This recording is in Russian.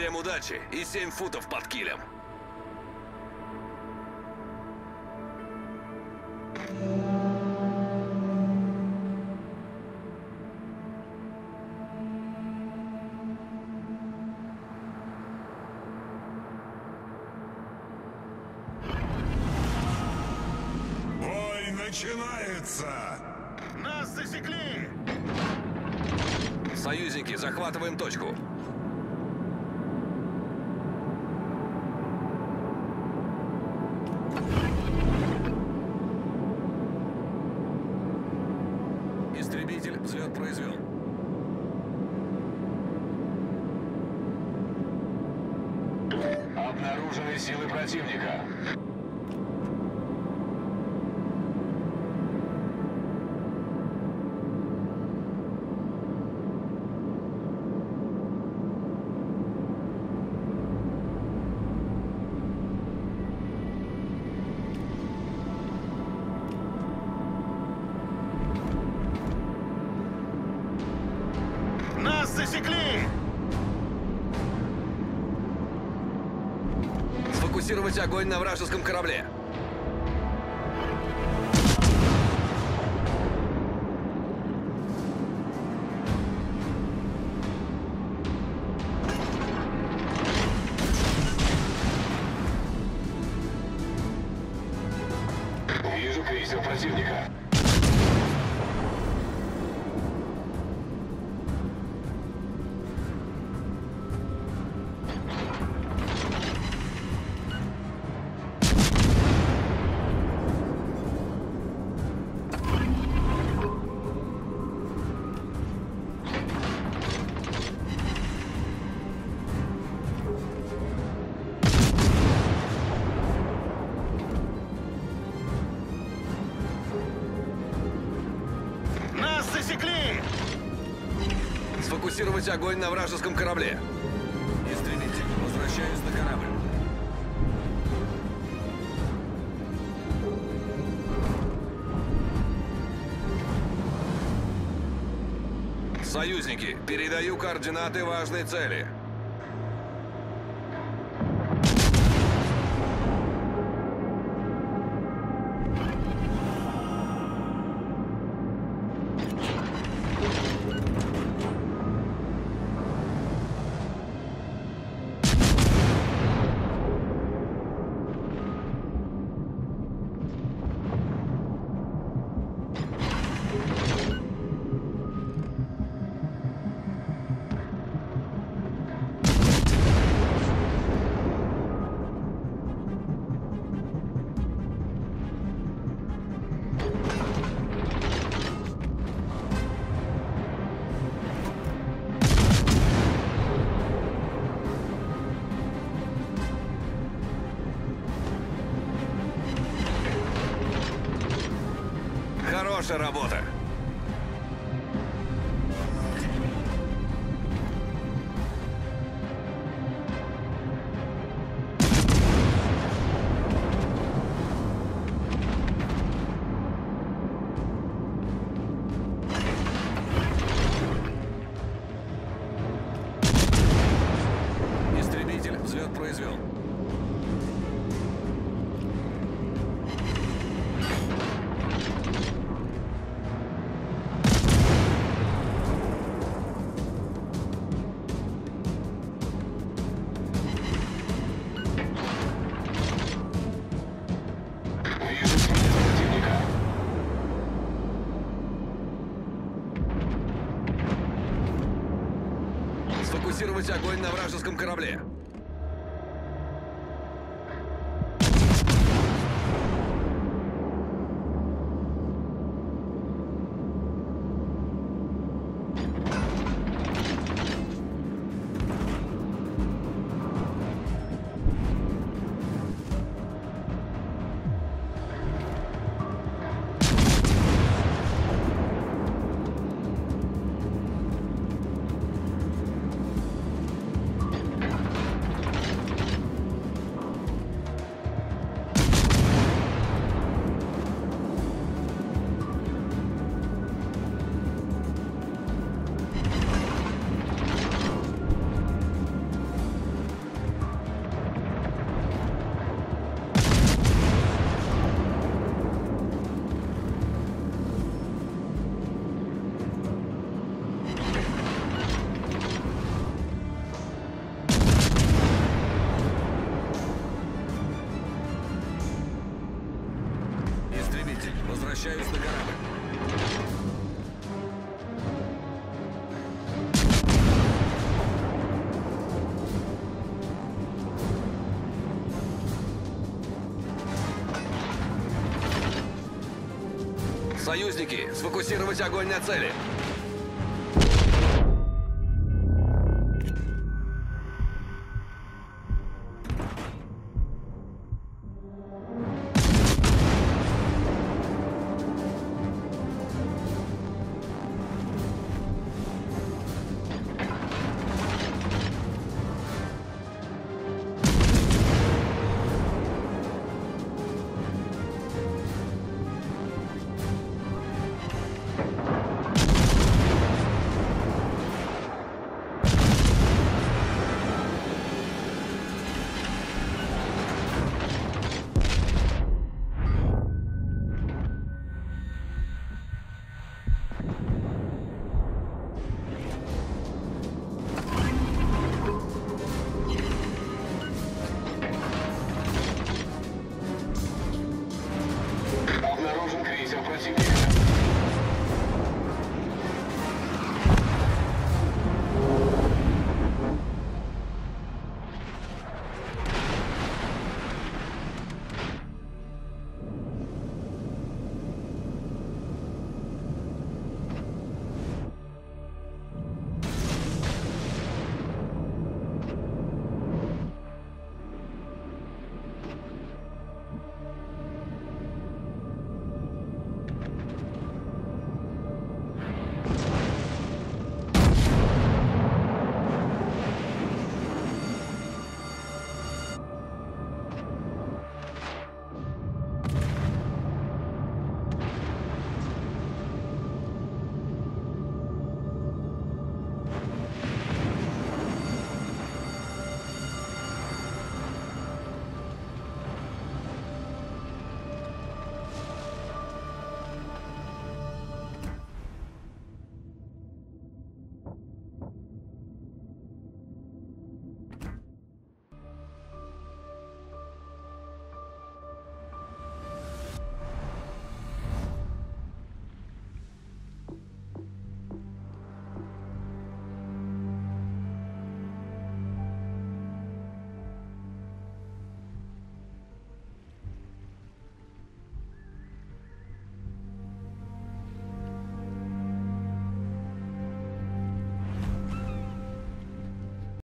Всем удачи и 7 футов под килем. Бой начинается! Нас засекли! Союзники, захватываем точку. Силы противника. Сфокусировать огонь на вражеском корабле. Вижу крейсер противника. Сфокусировать огонь на вражеском корабле. Истребитель, возвращаюсь на корабль. Союзники, передаю координаты важной цели. Хорошая работа. Сфокусировать огонь на вражеском корабле. Возвращаюсь на корабль. Союзники, сфокусировать огонь на цели.